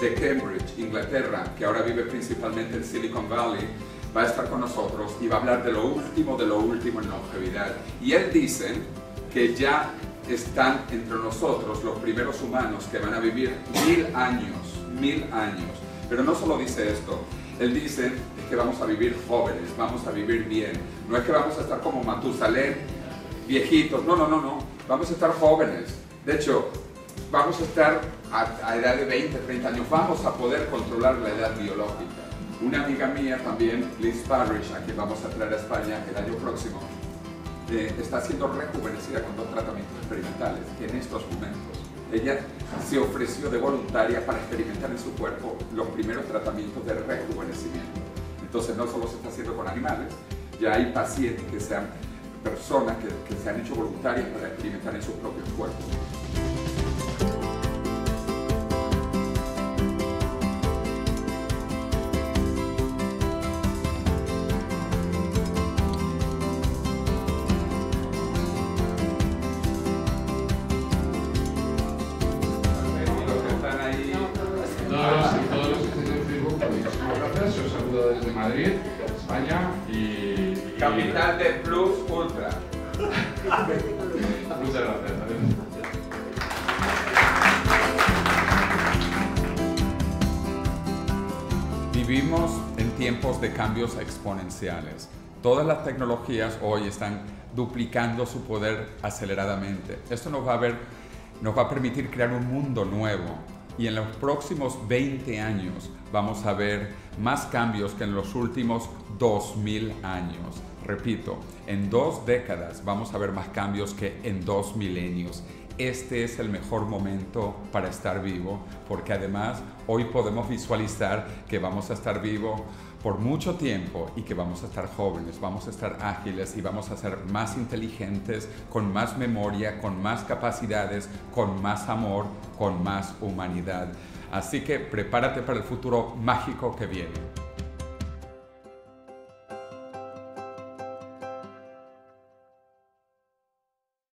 de Cambridge, Inglaterra, que ahora vive principalmente en Silicon Valley, va a estar con nosotros y va a hablar de lo último, de lo último en longevidad. Y él dice que ya están entre nosotros los primeros humanos que van a vivir mil años, mil años. Pero no solo dice esto, él dice que vamos a vivir jóvenes, vamos a vivir bien. No es que vamos a estar como Matusalén, viejitos, no, no, no, no, vamos a estar jóvenes. De hecho, vamos a estar a, edad de 20, 30 años, vamos a poder controlar la edad biológica. Una amiga mía también, Liz Parrish, a quien vamos a traer a España el año próximo, eh, está siendo rejuvenecida con dos tratamientos experimentales en estos momentos. Ella se ofreció de voluntaria para experimentar en su cuerpo los primeros tratamientos de rejuvenecimiento. Entonces no solo se está haciendo con animales, ya hay pacientes que sean personas que, que se han hecho voluntarias para experimentar en sus propios cuerpos. Madrid, España y. y- Capital de Plus Ultra. Muchas gracias. adiós. Vivimos en tiempos de cambios exponenciales. Todas las tecnologías hoy están duplicando su poder aceleradamente. Esto nos va a, ver, nos va a permitir crear un mundo nuevo y en los próximos 20 años vamos a ver más cambios que en los últimos 2000 años. Repito, en dos décadas vamos a ver más cambios que en dos milenios este es el mejor momento para estar vivo, porque además hoy podemos visualizar que vamos a estar vivo por mucho tiempo y que vamos a estar jóvenes, vamos a estar ágiles y vamos a ser más inteligentes, con más memoria, con más capacidades, con más amor, con más humanidad. Así que prepárate para el futuro mágico que viene.